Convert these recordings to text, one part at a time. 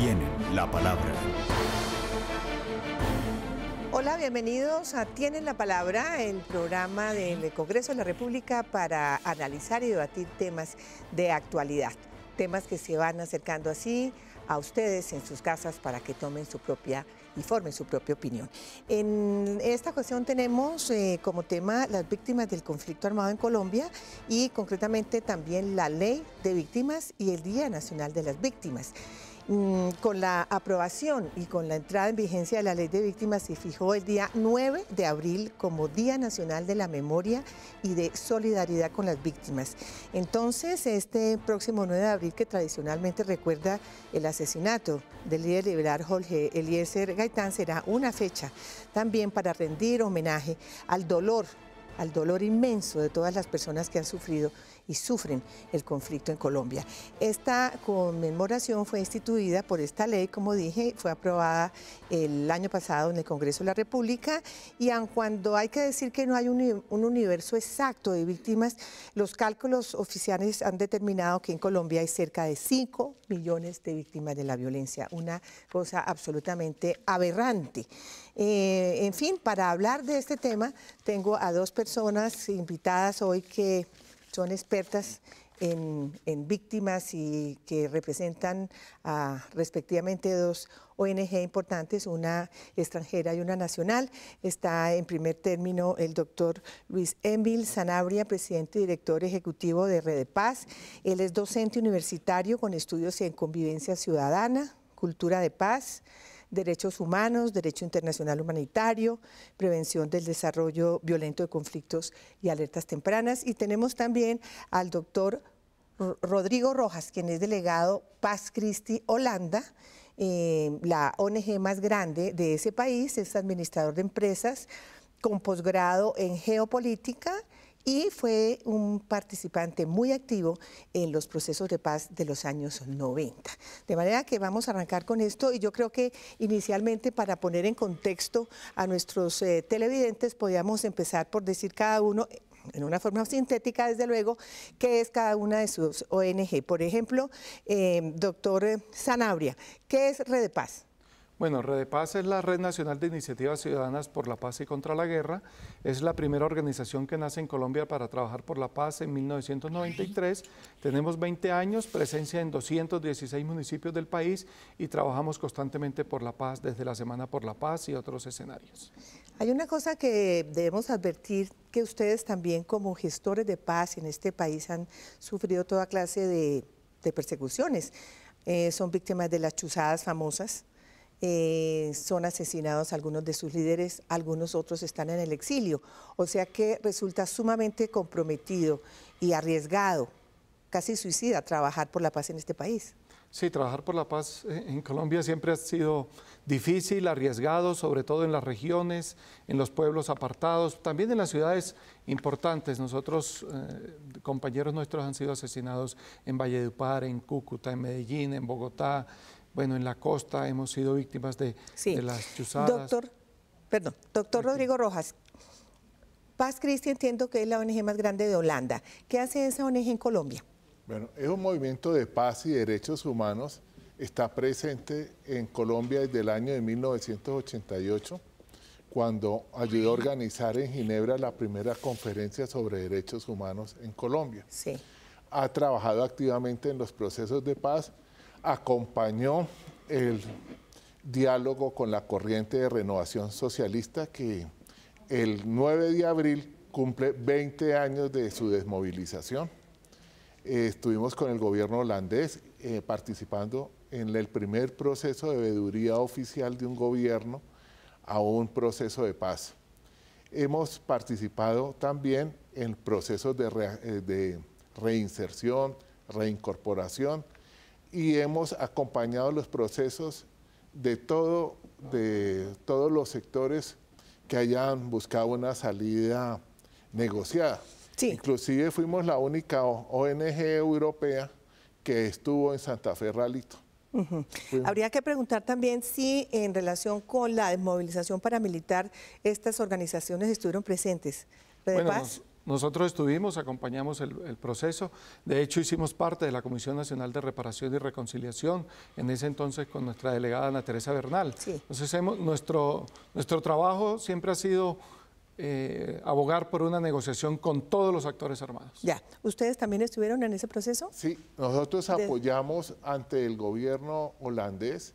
tienen la palabra. Hola, bienvenidos a Tienen la Palabra, el programa del Congreso de la República para analizar y debatir temas de actualidad, temas que se van acercando así a ustedes en sus casas para que tomen su propia y formen su propia opinión. En esta ocasión tenemos eh, como tema las víctimas del conflicto armado en Colombia y concretamente también la ley de víctimas y el Día Nacional de las Víctimas. Mm, con la aprobación y con la entrada en vigencia de la ley de víctimas se fijó el día 9 de abril como Día Nacional de la Memoria y de Solidaridad con las Víctimas. Entonces, este próximo 9 de abril, que tradicionalmente recuerda el asesinato del líder liberal Jorge Eliezer Gaitán, será una fecha también para rendir homenaje al dolor al dolor inmenso de todas las personas que han sufrido y sufren el conflicto en Colombia. Esta conmemoración fue instituida por esta ley, como dije, fue aprobada el año pasado en el Congreso de la República y aun cuando hay que decir que no hay un, universo exacto de víctimas, los cálculos oficiales han determinado que en Colombia hay cerca de 5 millones de víctimas de la violencia, una cosa absolutamente aberrante. Eh, en fin, para hablar de este tema, tengo a dos personas invitadas hoy que son expertas en, víctimas y que representan a respectivamente dos ONG importantes, una extranjera y una nacional. Está en primer término el doctor Luis Emil Sanabria, presidente y director ejecutivo de Red de Paz. Él es docente universitario con estudios en convivencia ciudadana, cultura de paz, derechos humanos, derecho internacional humanitario, prevención del desarrollo violento de conflictos y alertas tempranas. Y tenemos también al doctor Rodrigo Rojas, quien es delegado Paz Christi Holanda, eh, la ONG más grande de ese país, es administrador de empresas con posgrado en geopolítica y fue un participante muy activo en los procesos de paz de los años 90. De manera que vamos a arrancar con esto y yo creo que inicialmente para poner en contexto a nuestros eh, televidentes podríamos empezar por decir cada uno en una forma sintética, desde luego, qué es cada una de sus ONG. Por ejemplo, eh, doctor Sanabria, ¿qué es Red de Paz? Bueno, Red de Paz es la Red Nacional de Iniciativas Ciudadanas por la Paz y contra la Guerra. Es la primera organización que nace en Colombia para trabajar por la paz en 1993. Tenemos 20 años, presencia en 216 municipios del país y trabajamos constantemente por la paz desde la Semana por la Paz y otros escenarios. Hay una cosa que debemos advertir, que ustedes también como gestores de paz en este país han sufrido toda clase de, persecuciones. Eh, son víctimas de las chuzadas famosas, eh, son asesinados algunos de sus líderes, algunos otros están en el exilio. O sea que resulta sumamente comprometido y arriesgado, casi suicida, trabajar por la paz en este país. Sí, trabajar por la paz en Colombia siempre ha sido difícil, arriesgado, sobre todo en las regiones, en los pueblos apartados, también en las ciudades importantes. Nosotros, eh, compañeros nuestros han sido asesinados en Valledupar, en Cúcuta, en Medellín, en Bogotá, bueno, en la costa hemos sido víctimas de, las chuzadas. Doctor, perdón, doctor Rodrigo Rojas, Paz Cristi entiendo que es la ONG más grande de Holanda. ¿Qué hace esa ONG en Colombia? Bueno, es un movimiento de paz y derechos humanos. Está presente en Colombia desde el año de 1988, cuando ayudó a organizar en Ginebra la primera conferencia sobre derechos humanos en Colombia. Sí. Ha trabajado activamente en los procesos de paz acompañó el diálogo con la corriente de renovación socialista que el 9 de abril cumple 20 años de su desmovilización. Eh, estuvimos con el gobierno holandés eh, participando en el primer proceso de veeduría oficial de un gobierno a un proceso de paz. Hemos participado también en procesos de, eh, de reinserción, reincorporación, y hemos acompañado los procesos de, todo, de todos los sectores que hayan buscado una salida negociada. Inclusive fuimos la única ONG europea que estuvo en Santa Fe Ralito. Habría que preguntar también si en relación con la desmovilización paramilitar estas organizaciones estuvieron presentes. Bueno, nosotros estuvimos, acompañamos el, proceso, de hecho hicimos parte de la Comisión Nacional de Reparación y Reconciliación, en ese entonces con nuestra delegada Ana Teresa Bernal. Entonces hemos, nuestro, nuestro trabajo siempre ha sido eh, abogar por una negociación con todos los actores armados. Ya, ¿ustedes también estuvieron en ese proceso? Sí, nosotros apoyamos ante el gobierno holandés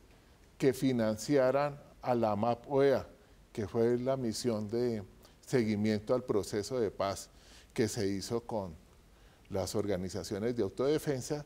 que financiaran a la MAP-OEA, que fue la misión de seguimiento al proceso de paz que se hizo con las organizaciones de autodefensa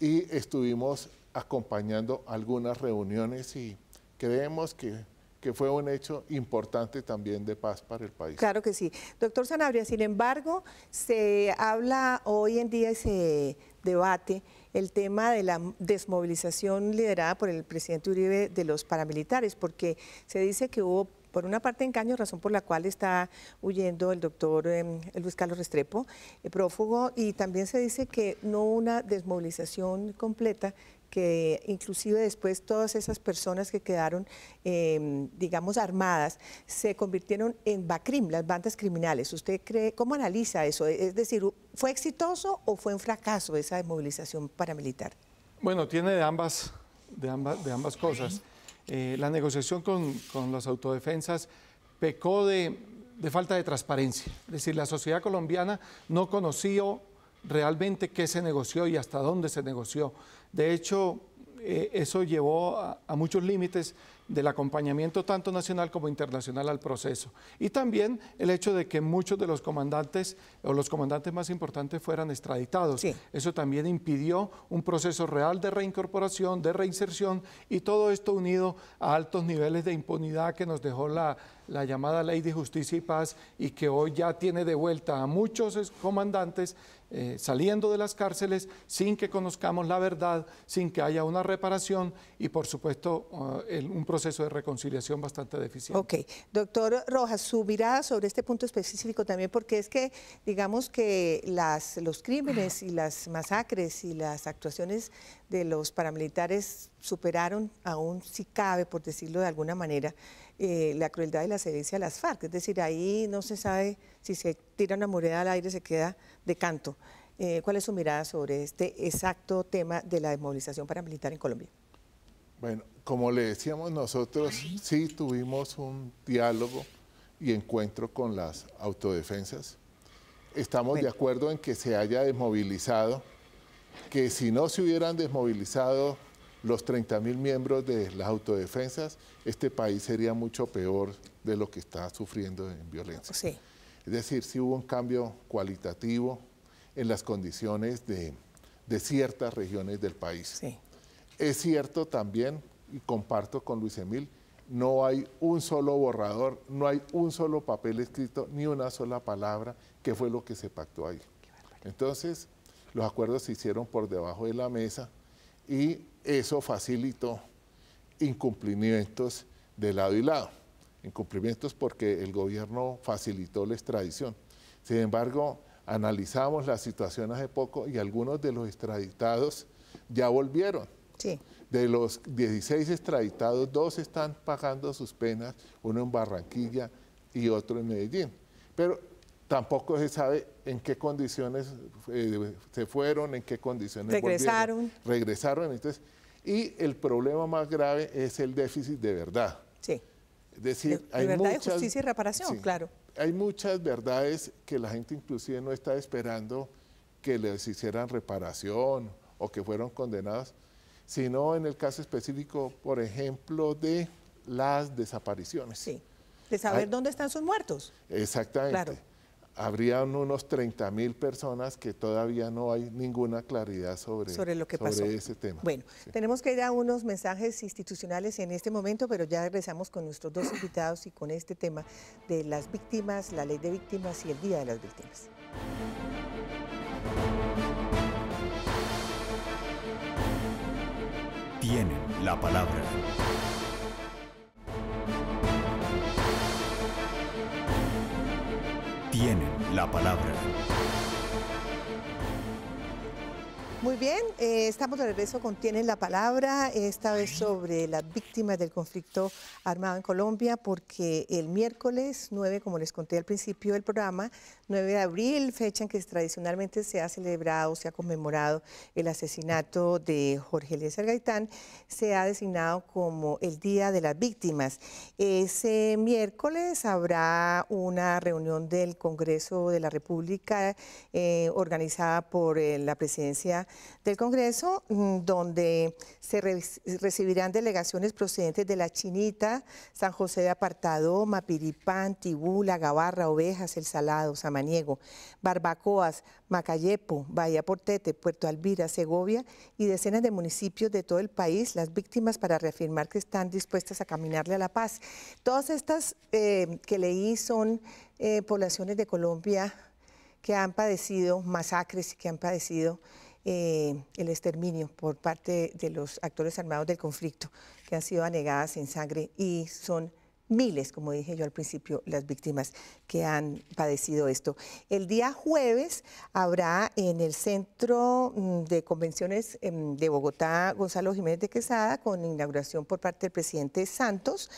y estuvimos acompañando algunas reuniones y creemos que, que, fue un hecho importante también de paz para el país. Claro que sí. Doctor Sanabria, sin embargo, se habla hoy en día y se debate el tema de la desmovilización liderada por el presidente Uribe de los paramilitares, porque se dice que hubo por una parte engaño, razón por la cual está huyendo el doctor em, Luis Carlos Restrepo, el prófugo, y también se dice que no una desmovilización completa, que inclusive después todas esas personas que quedaron, em, digamos, armadas, se convirtieron en BACRIM, las bandas criminales. ¿Usted cree, cómo analiza eso? Es decir, ¿fue exitoso o fue un fracaso esa desmovilización paramilitar? Bueno, tiene de ambas, de ambas, de ambas cosas. Eh, la negociación con, las autodefensas pecó de, falta de transparencia. Es decir, la sociedad colombiana no conoció realmente qué se negoció y hasta dónde se negoció. De hecho, eh, eso llevó a muchos límites del acompañamiento tanto nacional como internacional al proceso. Y también el hecho de que muchos de los comandantes o los comandantes más importantes fueran extraditados. Eso también impidió un proceso real de reincorporación, de reinserción y todo esto unido a altos niveles de impunidad que nos dejó la, la llamada Ley de Justicia y Paz y que hoy ya tiene de vuelta a muchos comandantes eh, saliendo de las cárceles sin que conozcamos la verdad, sin que haya una reparación y por supuesto uh, un proceso de reconciliación bastante deficiente. Ok, doctor Rojas, su mirada sobre este punto específico también, porque es que digamos que las, los crímenes y las masacres y las actuaciones de los paramilitares superaron aún si cabe, por decirlo de alguna manera, eh, la crueldad y la sedencia de las FARC. Es decir, ahí no se sabe si se tira una moneda al aire, se queda de canto. Eh, ¿Cuál es su mirada sobre este exacto tema de la desmovilización paramilitar en Colombia? Bueno, como le decíamos nosotros, sí tuvimos un diálogo y encuentro con las autodefensas. Estamos de acuerdo en que se haya desmovilizado, que si no se hubieran desmovilizado los 30 mil miembros de las autodefensas, este país sería mucho peor de lo que está sufriendo en violencia. Sí. Es decir, sí hubo un cambio cualitativo en las condiciones de, ciertas regiones del país. Sí. Es cierto también, y comparto con Luis Emil, no hay un solo borrador, no hay un solo papel escrito, ni una sola palabra, que fue lo que se pactó ahí. Entonces, los acuerdos se hicieron por debajo de la mesa y eso facilitó incumplimientos de lado y lado. Incumplimientos porque el gobierno facilitó la extradición. Sin embargo, analizamos la situación hace poco y algunos de los extraditados ya volvieron. Sí. De los 16 extraditados, dos están pagando sus penas, uno en Barranquilla y otro en Medellín. Pero tampoco se sabe en qué condiciones eh, se fueron, en qué condiciones regresaron. Regresaron. Entonces, y el problema más grave es el déficit de verdad. Sí. Es decir, de, hay verdad muchas, justicia y reparación, claro. Hay muchas verdades que la gente inclusive no está esperando que les hicieran reparación o que fueron condenados, sino en el caso específico, por ejemplo, de las desapariciones. Sí, de saber dónde están sus muertos. Exactamente. Claro habrían unos 30 mil personas que todavía no hay ninguna claridad sobre, sobre, lo que pasó. ese tema. Bueno, tenemos que ir a unos mensajes institucionales en este momento, pero ya regresamos con nuestros dos invitados y con este tema de las víctimas, la ley de víctimas y el Día de las Víctimas. Tienen la palabra. Tienen la palabra. Muy bien, eh, estamos de regreso con Tienen la Palabra, esta vez sobre las víctimas del conflicto armado en Colombia, porque el miércoles 9, como les conté al principio del programa, 9 de abril, fecha en que tradicionalmente se ha celebrado, se ha conmemorado el asesinato de Jorge Eliezer Gaitán, se ha designado como el Día de las Víctimas. Ese miércoles habrá una reunión del Congreso de la República eh, organizada por eh, la presidencia del Congreso, mm, donde se recibirán delegaciones procedentes de La Chinita, San José de Apartado, Mapiripán, Tibú, La Gabarra, Ovejas, El Salado, San Maniego, Barbacoas, Macayepo, Bahía Portete, Puerto Alvira, Segovia y decenas de municipios de todo el país, las víctimas para reafirmar que están dispuestas a caminarle a la paz. Todas estas eh, que leí son eh, poblaciones de Colombia que han padecido masacres y que han padecido eh, el exterminio por parte de los actores armados del conflicto, que han sido anegadas en sangre y son miles, como dije yo al principio, las víctimas que han padecido esto. El día jueves habrá en el Centro mm, de Convenciones em, de Bogotá Gonzalo Jiménez de Quesada, con inauguración por parte del presidente Santos,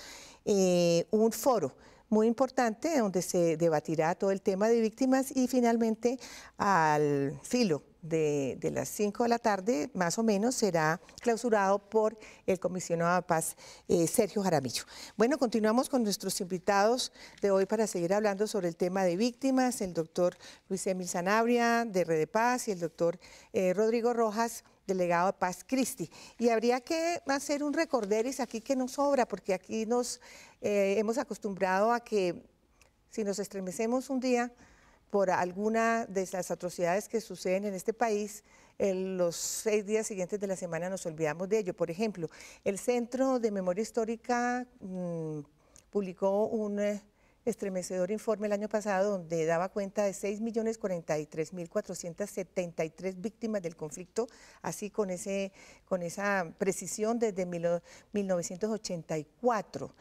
eh, un foro muy importante donde se debatirá todo el tema de víctimas y finalmente al filo de, las 5 de la tarde, más o menos, será clausurado por el comisionado de paz eh, Sergio Jaramillo. Bueno, continuamos con nuestros invitados de hoy para seguir hablando sobre el tema de víctimas, el doctor Luis Emil Sanabria de Red de Paz y el doctor eh, Rodrigo Rojas delegado de Paz Cristi. Y habría que hacer un recorderis aquí que nos sobra, porque aquí nos eh, hemos acostumbrado a que si nos estremecemos un día, por alguna de las atrocidades que suceden en este país, en los seis días siguientes de la semana nos olvidamos de ello. Por ejemplo, el Centro de Memoria Histórica mm, publicó un eh, estremecedor informe el año pasado donde daba cuenta de 6.043.473 víctimas del conflicto, así con, ese, con esa precisión desde 1984.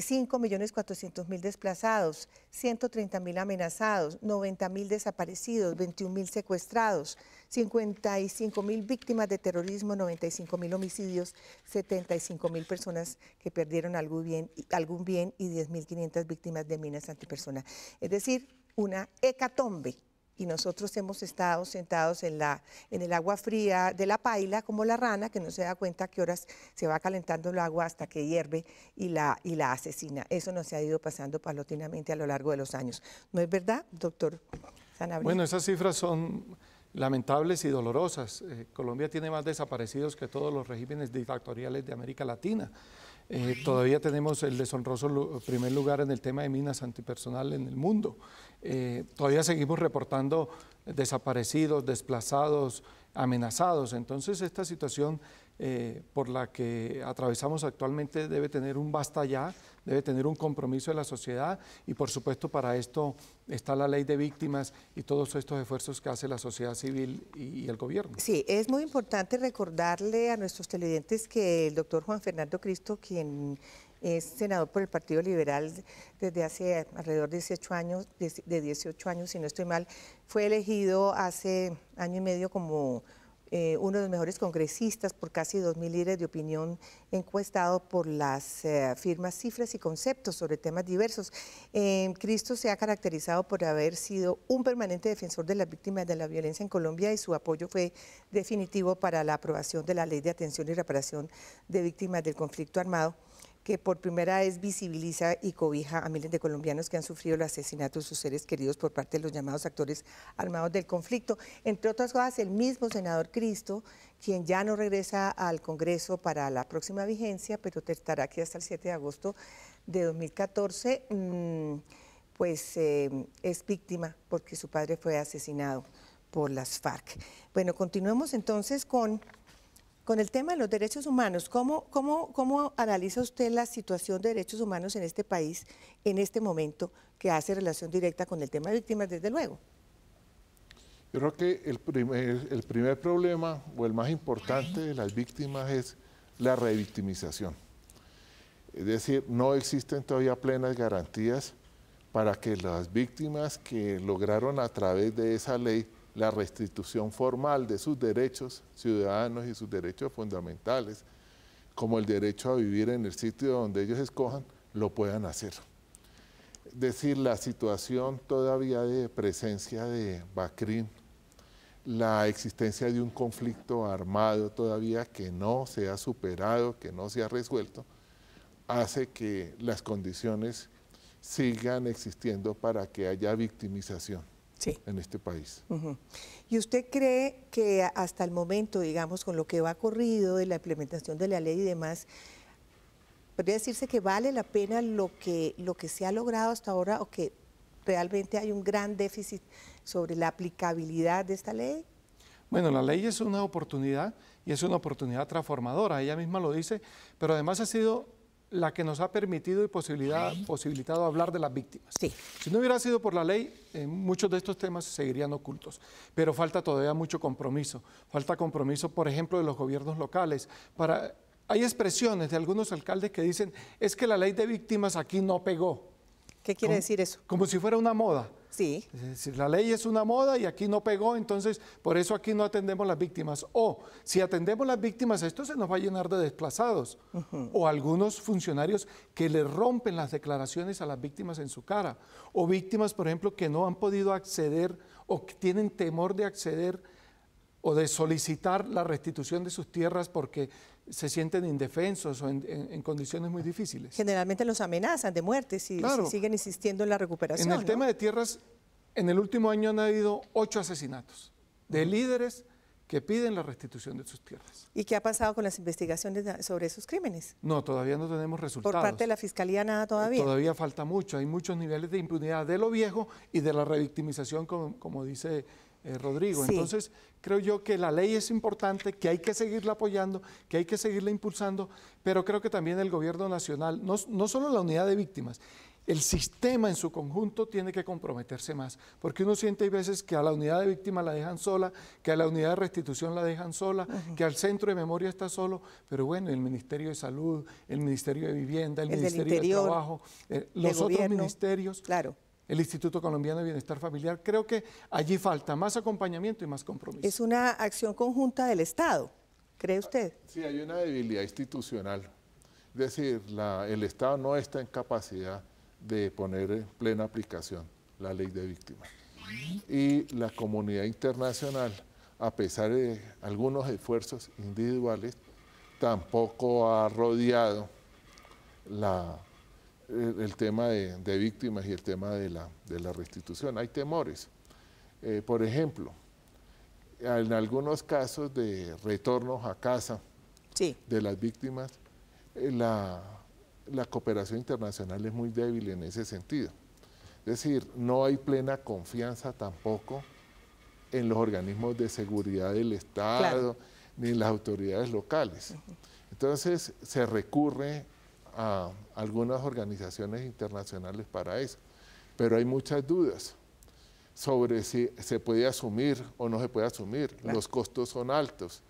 5.400.000 desplazados, 130.000 amenazados, 90.000 desaparecidos, 21.000 secuestrados, 55.000 víctimas de terrorismo, 95.000 homicidios, 75.000 personas que perdieron algún bien, algún bien y 10.500 víctimas de minas antipersona. Es decir, una hecatombe y nosotros hemos estado sentados en, la, en el agua fría de la paila, como la rana, que no se da cuenta a qué horas se va calentando el agua hasta que hierve y la, y la asesina. Eso nos ha ido pasando paulatinamente a lo largo de los años. ¿No es verdad, doctor Sanabria? Bueno, esas cifras son lamentables y dolorosas. Eh, Colombia tiene más desaparecidos que todos los regímenes dictatoriales de América Latina. Eh, todavía tenemos el deshonroso primer lugar en el tema de minas antipersonal en el mundo. Eh, todavía seguimos reportando desaparecidos, desplazados, amenazados. Entonces esta situación eh, por la que atravesamos actualmente debe tener un basta ya, debe tener un compromiso de la sociedad y por supuesto para esto está la ley de víctimas y todos estos esfuerzos que hace la sociedad civil y, el gobierno. Sí, es muy importante recordarle a nuestros televidentes que el doctor Juan Fernando Cristo, quien es senador por el Partido Liberal desde hace alrededor de 18 años, de 18 años, si no estoy mal, fue elegido hace año y medio como eh, uno de los mejores congresistas por casi 2.000 líderes de opinión encuestado por las eh, firmas Cifras y Conceptos sobre temas diversos. Cristo se ha caracterizado por haber sido un permanente defensor de las víctimas de la violencia en Colombia y su apoyo fue definitivo para la aprobación de la Ley de Atención y Reparación de Víctimas del Conflicto Armado que por primera vez visibiliza y cobija a miles de colombianos que han sufrido el asesinato de sus seres queridos por parte de los llamados actores armados del conflicto. Entre otras cosas, el mismo senador Cristo, quien ya no regresa al Congreso para la próxima vigencia, pero estará aquí hasta el 7 de agosto de 2014, mm, pues eh, es víctima porque su padre fue asesinado por las FARC. Bueno, continuemos entonces con con el tema de los derechos humanos, ¿cómo, cómo, cómo analiza usted la situación de derechos humanos en este país en este momento que hace relación directa con el tema de víctimas, desde luego? Yo creo que el primer, el primer problema o el más importante de las víctimas es la revictimización. Es decir, no existen todavía plenas garantías para que las víctimas que lograron a través de esa ley la restitución formal de sus derechos ciudadanos y sus derechos fundamentales, como el derecho a vivir en el sitio donde ellos escojan, lo puedan hacer. decir, la situación todavía de presencia de Bacrín, la existencia de un conflicto armado todavía que no se ha superado, que no se ha resuelto, hace que las condiciones sigan existiendo para que haya victimización en este país. ¿Y usted cree que hasta el momento, digamos, con lo que va corrido de la implementación de la ley y demás, podría decirse que vale la pena lo que, lo que se ha logrado hasta ahora o que realmente hay un gran déficit sobre la aplicabilidad de esta ley? Bueno, la ley es una oportunidad y es una oportunidad transformadora, ella misma lo dice, pero además ha sido la que nos ha permitido y posibilidad, posibilitado hablar de las víctimas. Sí. Si no hubiera sido por la ley, eh, muchos de estos temas seguirían ocultos, pero falta todavía mucho compromiso. Falta compromiso, por ejemplo, de los gobiernos locales. Para, hay expresiones de algunos alcaldes que dicen, es que la ley de víctimas aquí no pegó. ¿Qué quiere decir eso? Como si fuera una moda. Sí. Es decir, la ley es una moda y aquí no pegó, entonces por eso aquí no atendemos las víctimas. O si atendemos las víctimas, esto se nos va a llenar de desplazados. O algunos funcionarios que le rompen las declaraciones a las víctimas en su cara. O víctimas, por ejemplo, que no han podido acceder o que tienen temor de acceder o de solicitar la restitución de sus tierras porque se sienten indefensos o en, condiciones muy difíciles. Generalmente los amenazan de muerte si, siguen insistiendo en la recuperación. En el tema de tierras, en el último año han habido ocho asesinatos de líderes que piden la restitución de sus tierras. ¿Y qué ha pasado con las investigaciones sobre esos crímenes? No, todavía no tenemos resultados. ¿Por parte de la Fiscalía nada todavía? Todavía falta mucho, hay muchos niveles de impunidad de lo viejo y de la revictimización, como dice eh, Rodrigo. Entonces, creo yo que la ley es importante, que hay que seguirla apoyando, que hay que seguirla impulsando, pero creo que también el gobierno nacional, no, no solo la unidad de víctimas, el sistema en su conjunto tiene que comprometerse más, porque uno siente hay veces que a la unidad de víctimas la dejan sola, que a la unidad de restitución la dejan sola, que al centro de memoria está solo, pero bueno, el Ministerio de Salud, el Ministerio de Vivienda, el, Ministerio de Trabajo, eh, los otros ministerios, claro el Instituto Colombiano de Bienestar Familiar. Creo que allí falta más acompañamiento y más compromiso. Es una acción conjunta del Estado, ¿cree usted? Sí, hay una debilidad institucional. Es decir, el Estado no está en capacidad de poner en plena aplicación la ley de víctimas. Y la comunidad internacional, a pesar de algunos esfuerzos individuales, tampoco ha rodeado la el, tema de, víctimas y el tema de la, restitución. Hay temores. Eh, por ejemplo, en algunos casos de retornos a casa de las víctimas, eh, la, la cooperación internacional es muy débil en ese sentido. Es decir, no hay plena confianza tampoco en los organismos de seguridad del Estado ni en las autoridades locales. Entonces se recurre a algunas organizaciones internacionales para eso, pero hay muchas dudas sobre si se puede asumir o no se puede asumir. Los costos son altos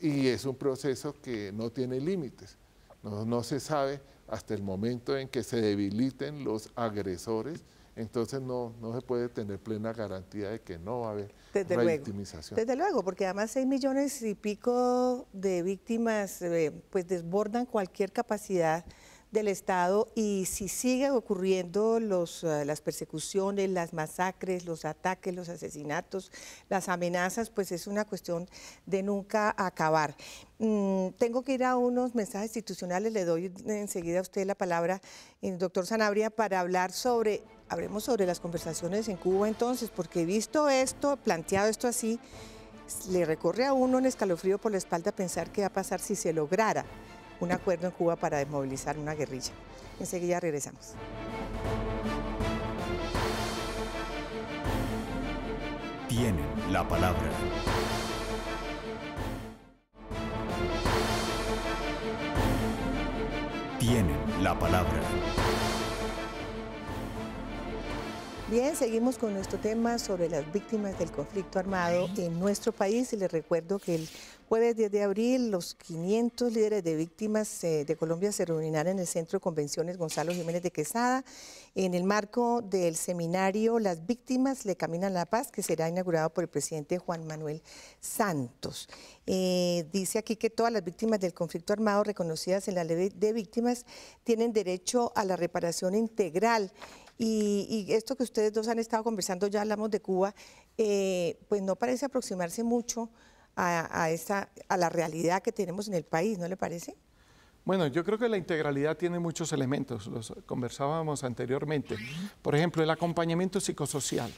y es un proceso que no tiene límites. No, no, se sabe hasta el momento en que se debiliten los agresores, entonces no, no se puede tener plena garantía de que no va a haber Desde victimización. Desde luego, porque además 6 millones y pico de víctimas eh, pues desbordan cualquier capacidad del Estado y si siguen ocurriendo los, eh, las persecuciones, las masacres, los ataques, los asesinatos, las amenazas, pues es una cuestión de nunca acabar. Mm, tengo que ir a unos mensajes institucionales, le doy enseguida a usted la palabra, doctor Sanabria, para hablar sobre, hablemos sobre las conversaciones en Cuba entonces, porque visto esto, planteado esto así, le recorre a uno un escalofrío por la espalda pensar qué va a pasar si se lograra un acuerdo en Cuba para desmovilizar una guerrilla. Enseguida regresamos. Tienen la palabra. Tienen la palabra. Bien, seguimos con nuestro tema sobre las víctimas del conflicto armado en nuestro país. Y les recuerdo que el Jueves 10 de abril, los 500 líderes de víctimas eh, de Colombia se reunirán en el Centro de Convenciones Gonzalo Jiménez de Quesada. En el marco del seminario Las Víctimas le Caminan la Paz, que será inaugurado por el presidente Juan Manuel Santos. Eh, dice aquí que todas las víctimas del conflicto armado reconocidas en la ley de víctimas tienen derecho a la reparación integral Y, esto que ustedes dos han estado conversando, ya hablamos de Cuba, eh, pues no parece aproximarse mucho a, esta, a la realidad que tenemos en el país, ¿no le parece? Bueno, yo creo que la integralidad tiene muchos elementos, los conversábamos anteriormente. Por ejemplo, el acompañamiento psicosocial.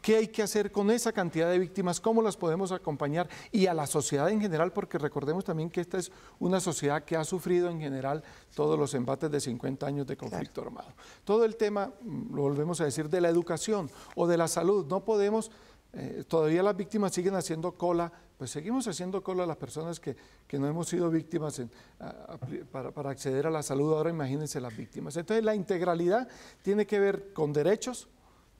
¿Qué hay que hacer con esa cantidad de víctimas? ¿Cómo las podemos acompañar? Y a la sociedad en general, porque recordemos también que esta es una sociedad que ha sufrido en general todos los embates de 50 años de conflicto armado. Todo el tema, mm, lo volvemos a decir, de la educación o de la salud. No podemos eh, todavía las víctimas siguen haciendo cola, pues seguimos haciendo cola a las personas que, no hemos sido víctimas para, acceder a la salud, ahora imagínense las víctimas. Entonces la integralidad tiene que ver con derechos,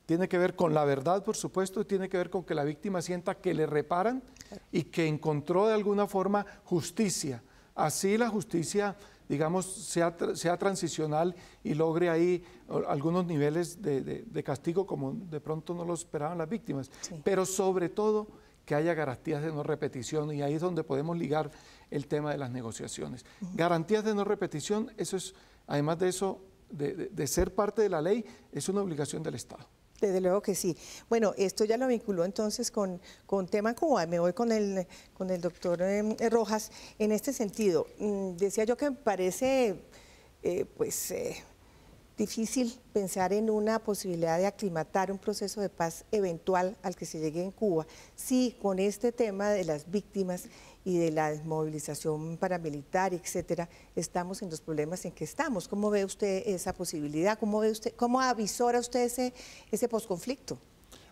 tiene que ver con la verdad, por supuesto, tiene que ver con que la víctima sienta que le reparan y que encontró de alguna forma justicia. Así la justicia digamos, sea, sea transicional y logre ahí algunos niveles de, castigo como de pronto no lo esperaban las víctimas. Pero sobre todo que haya garantías de no repetición y ahí es donde podemos ligar el tema de las negociaciones. Garantías de no repetición, eso es, además de eso, de ser parte de la ley, es una obligación del Estado. Desde luego que sí. Bueno, esto ya lo vinculó entonces con, con tema Cuba. Me voy con el, con el doctor em, Rojas. En este sentido, mm, decía yo que me parece, eh, pues, eh, difícil pensar en una posibilidad de aclimatar un proceso de paz eventual al que se llegue en Cuba, si con este tema de las víctimas y de la desmovilización paramilitar, etcétera, estamos en los problemas en que estamos. ¿Cómo ve usted esa posibilidad? ¿Cómo ve usted, cómo avisora usted ese, ese posconflicto?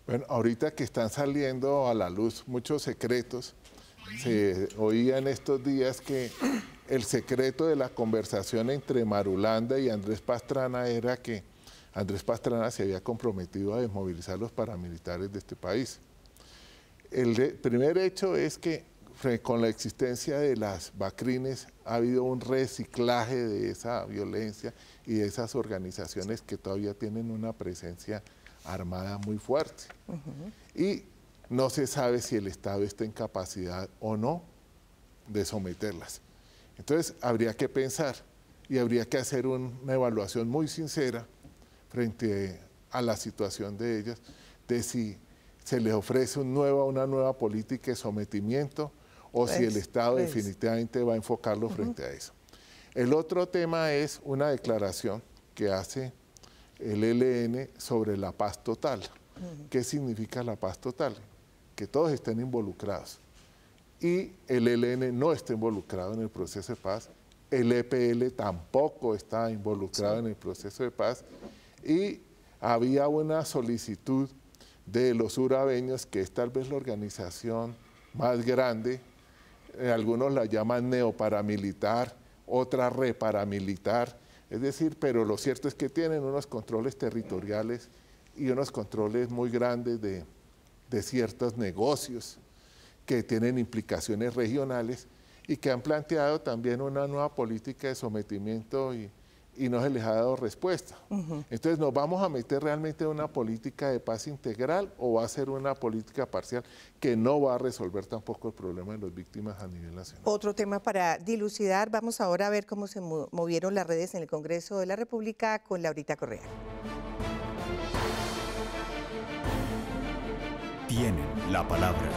Bueno, ahorita que están saliendo a la luz muchos secretos, se oía en estos días que el secreto de la conversación entre Marulanda y Andrés Pastrana era que Andrés Pastrana se había comprometido a desmovilizar los paramilitares de este país. El primer hecho es que con la existencia de las bacrines ha habido un reciclaje de esa violencia y de esas organizaciones que todavía tienen una presencia armada muy fuerte. Y no se sabe si el Estado está en capacidad o no de someterlas. Entonces habría que pensar y habría que hacer una evaluación muy sincera frente a la situación de ellas, de si se les ofrece una nueva política de sometimiento o si el pues, Estado pues. definitivamente va a enfocarlo frente a eso. El otro tema es una declaración que hace el ELN sobre la paz total. ¿Qué significa la paz total? Que todos estén involucrados. Y el ELN no está involucrado en el proceso de paz, el EPL tampoco está involucrado en el proceso de paz y había una solicitud de los urabeños, que es tal vez la organización más grande algunos la llaman neoparamilitar, otra reparamilitar, es decir, pero lo cierto es que tienen unos controles territoriales y unos controles muy grandes de, de ciertos negocios que tienen implicaciones regionales y que han planteado también una nueva política de sometimiento y, y no se les ha dado respuesta. Entonces, ¿nos vamos a meter realmente en una política de paz integral o va a ser una política parcial que no va a resolver tampoco el problema de las víctimas a nivel nacional? Otro tema para dilucidar, vamos ahora a ver cómo se movieron las redes en el Congreso de la República con Laurita Correa. Tienen la palabra.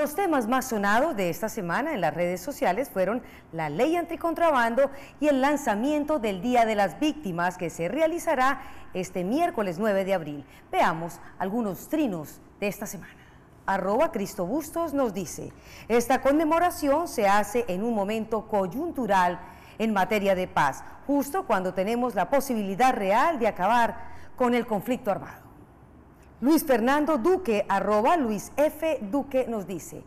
Los temas más sonados de esta semana en las redes sociales fueron la ley anticontrabando y el lanzamiento del Día de las Víctimas que se realizará este miércoles 9 de abril. Veamos algunos trinos de esta semana. Arroba Cristo Bustos nos dice, esta conmemoración se hace en un momento coyuntural en materia de paz, justo cuando tenemos la posibilidad real de acabar con el conflicto armado. Luis Fernando Duque, arroba Luis F. Duque, nos dice,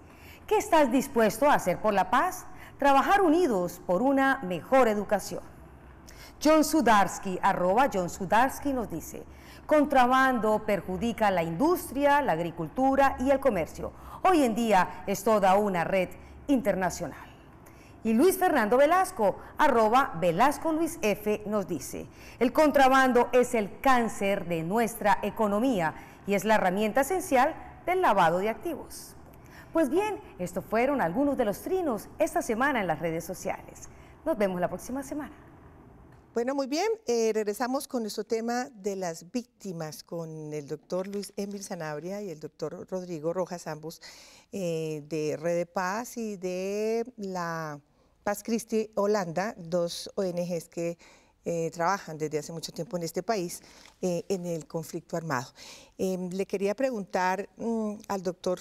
¿qué estás dispuesto a hacer por la paz? Trabajar unidos por una mejor educación. John Sudarsky, arroba John Sudarsky, nos dice, contrabando perjudica la industria, la agricultura y el comercio. Hoy en día es toda una red internacional. Y Luis Fernando Velasco, arroba Velasco Luis F, nos dice, el contrabando es el cáncer de nuestra economía y es la herramienta esencial del lavado de activos. Pues bien, estos fueron algunos de los trinos esta semana en las redes sociales. Nos vemos la próxima semana. Bueno, muy bien. Eh, regresamos con nuestro tema de las víctimas con el doctor Luis Emil Sanabria y el doctor Rodrigo Rojas, ambos eh, de Red de Paz y de la Paz Christi Holanda, dos ONGs que eh, trabajan desde hace mucho tiempo en este país en el conflicto armado. Em, le quería preguntar mm, al doctor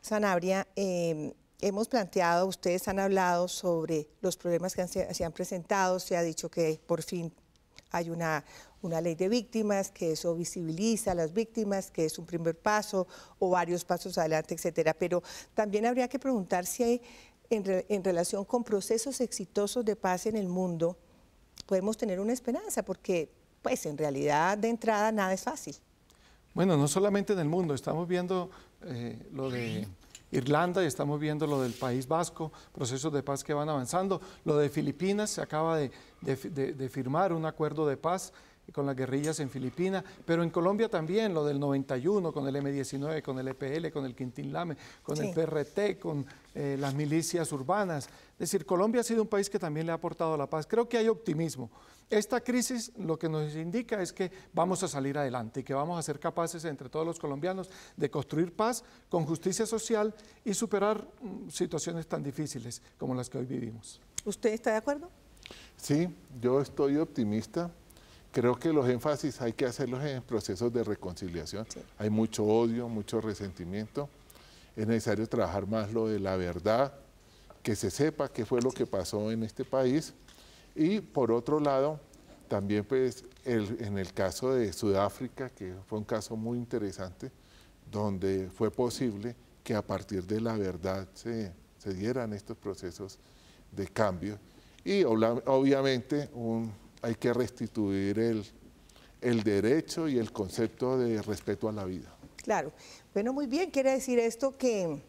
Sanabria em, hemos planteado, ustedes han hablado sobre los problemas que se, han presentado, se ha dicho que por fin hay una, una ley de víctimas, que eso visibiliza a las víctimas, que es un primer paso o varios pasos adelante, etcétera. Pero también habría que preguntar si hay, en relación con procesos exitosos de paz en el mundo, podemos tener una esperanza, porque pues en realidad de entrada nada es fácil. Bueno, no solamente en el mundo, estamos viendo eh, lo de Irlanda y estamos viendo lo del País Vasco, procesos de paz que van avanzando. Lo de Filipinas, se acaba de, firmar un acuerdo de paz con las guerrillas en Filipinas, pero en Colombia también, lo del 91, con el M-19, con el EPL, con el Quintín Lame, con el PRT, con eh, las milicias urbanas. Es decir, Colombia ha sido un país que también le ha aportado la paz. Creo que hay optimismo. Esta crisis lo que nos indica es que vamos a salir adelante y que vamos a ser capaces entre todos los colombianos de construir paz con justicia social y superar mm, situaciones tan difíciles como las que hoy vivimos. ¿Usted está de acuerdo? Sí, yo estoy optimista. Creo que los énfasis hay que hacerlos en procesos de reconciliación. Hay mucho odio, mucho resentimiento. Es necesario trabajar más lo de la verdad, que se sepa qué fue lo que pasó en este país y por otro lado, también pues en el caso de Sudáfrica, que fue un caso muy interesante, donde fue posible que a partir de la verdad se, dieran estos procesos de cambio. Y obviamente hay que restituir el, el derecho y el concepto de respeto a la vida. Claro. Bueno, muy bien, quiere decir esto que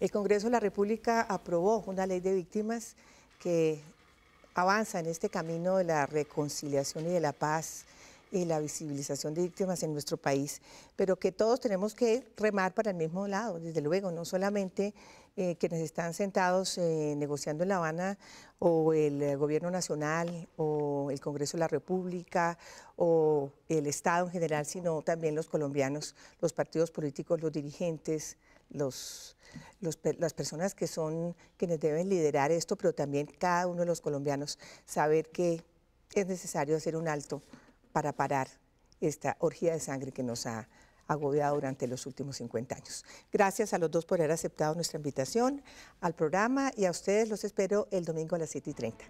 el Congreso de la República aprobó una ley de víctimas que avanza en este camino de la reconciliación y de la paz y la visibilización de víctimas en nuestro país, pero que todos tenemos que remar para el mismo lado, desde luego, no solamente eh, quienes están sentados eh, negociando en La Habana o el gobierno nacional o el Congreso de la República o el Estado en general, sino también los colombianos, los partidos políticos, los dirigentes, los, las personas que son quienes deben liderar esto, pero también cada uno de los colombianos, saber que es necesario hacer un alto para parar esta orgía de sangre que nos ha agobiado durante los últimos 50 años. Gracias a los dos por haber aceptado nuestra invitación al programa y a ustedes los espero el domingo a las 7 y 30.